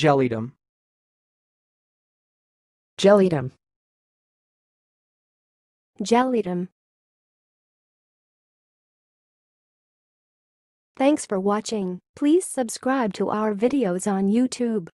Jellydom. Jellydom. Jellydom. Thanks for watching. Please subscribe to our videos on YouTube.